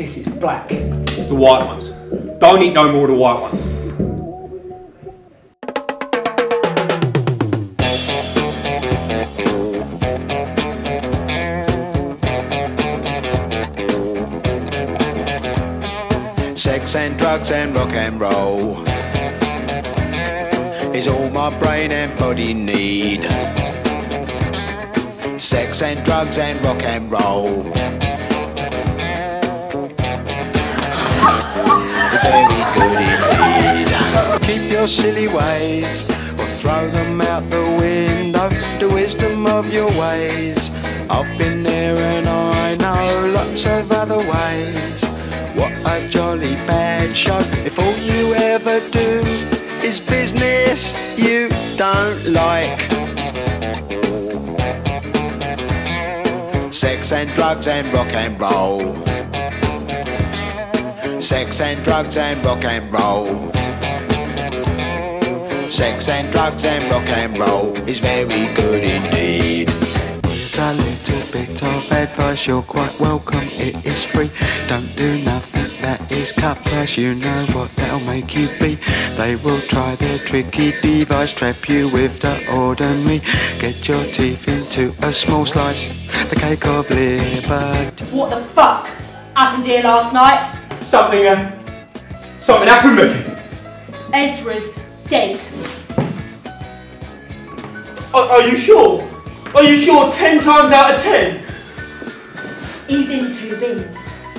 piss is black. It's the white ones. Don't eat no more of the white ones. Sex and drugs and rock and roll is all my brain and body need. Sex and drugs and rock and roll. Keep your silly ways or throw them out the window. The wisdom of your ways. I've been there and I know lots of other ways. What a jolly bad show if all you ever do is business you don't like. Sex and drugs and rock and roll. Sex and drugs and rock and roll. Sex and drugs and rock and roll is very good indeed. Here's a little bit of advice, you're quite welcome, it is free. Don't do nothing that is cut you know what they'll make you be. They will try their tricky device, trap you with the ordinary. Get your teeth into a small slice, the cake of liberty. What the fuck happened here last night? Something, uh, something happened, Mickey. Ezra's dead. Are, are you sure? Are you sure ten times out of ten? He's in two bins.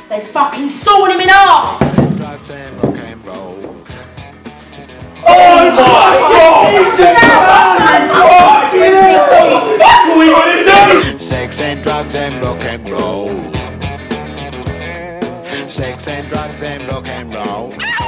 They fucking sawn him in half. Drugs and rock and roll. Oh my god! What the fuck are we gonna do? Sex and drugs and rock and roll. Sex and drugs and rock and roll.